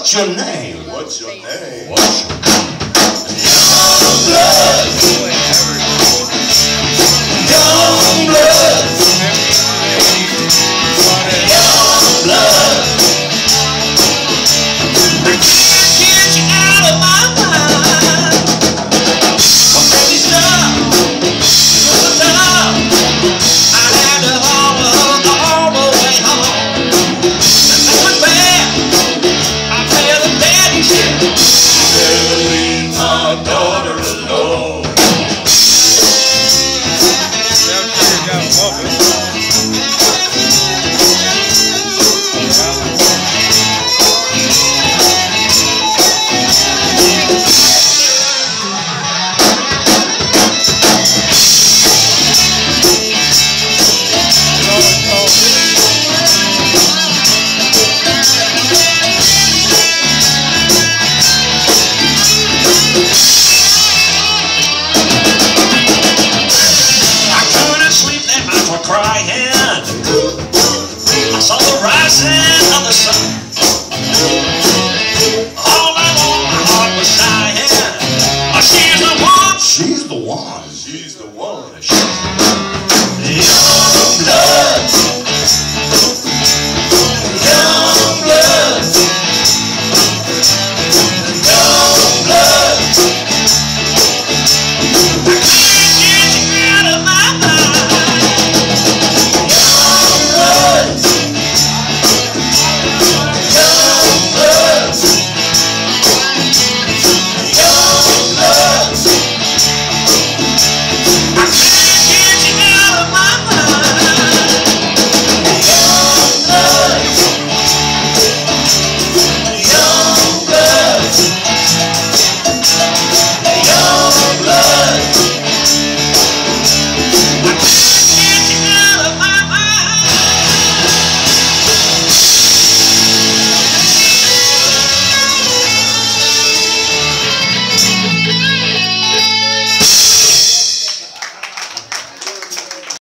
What's your name? What's your name? What's your name? Young blood. voices of the sun. All night long my heart was sighing. She's the one. She's the one. She's the one. She's the one.